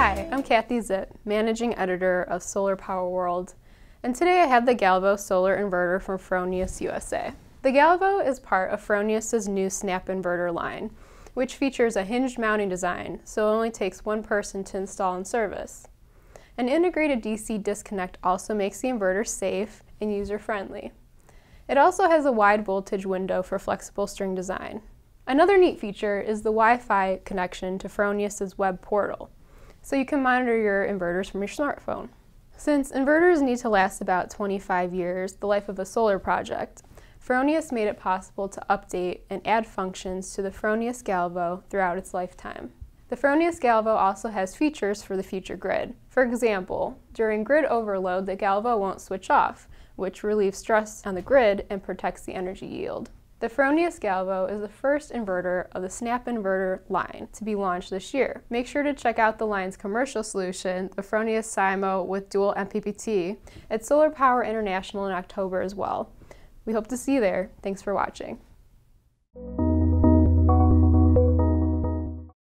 Hi, I'm Kathie Zipp, Managing Editor of Solar Power World, and today I have the Galvo solar inverter from Fronius USA. The Galvo is part of Fronius's new SnapINverter line, which features a hinged mounting design, so it only takes one person to install and service. An integrated DC disconnect also makes the inverter safe and user-friendly. It also has a wide voltage window for flexible string design. Another neat feature is the Wi-Fi connection to Fronius's web portal so you can monitor your inverters from your smartphone. Since inverters need to last about 25 years, the life of a solar project, Fronius made it possible to update and add functions to the Fronius Galvo throughout its lifetime. The Fronius Galvo also has features for the future grid. For example, during grid overload, the Galvo won't switch off, which relieves stress on the grid and protects the energy yield. The Fronius Galvo is the first inverter of the SnapINverter line to be launched this year. Make sure to check out the line's commercial solution, the Fronius Symo with dual MPPT, at Solar Power International in October as well. We hope to see you there. Thanks for watching.